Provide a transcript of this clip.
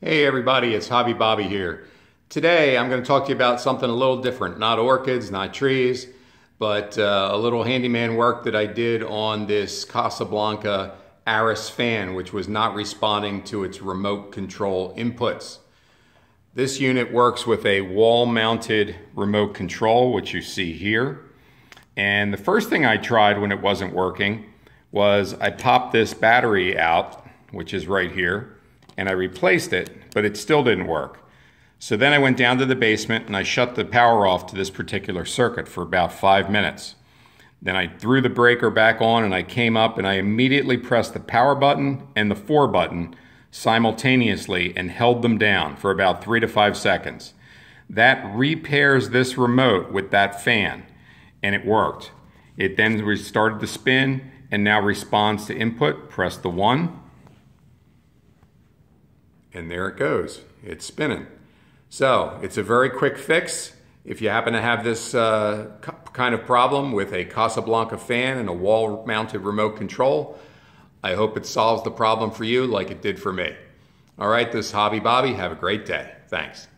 Hey everybody, it's Hobby Bobby here. Today I'm going to talk to you about something a little different. Not orchids, not trees, but uh, a little handyman work that I did on this Casablanca Aris fan, which was not responding to its remote control inputs. This unit works with a wall-mounted remote control, which you see here. And the first thing I tried when it wasn't working was I popped this battery out, which is right here, and I replaced it, but it still didn't work. So then I went down to the basement and I shut the power off to this particular circuit for about five minutes. Then I threw the breaker back on and I came up and I immediately pressed the power button and the four button simultaneously and held them down for about three to five seconds. That repairs this remote with that fan and it worked. It then restarted the spin and now responds to input. Press the one and there it goes. It's spinning. So it's a very quick fix. If you happen to have this uh, kind of problem with a Casablanca fan and a wall-mounted remote control, I hope it solves the problem for you like it did for me. All right, this Hobby Bobby. Have a great day. Thanks.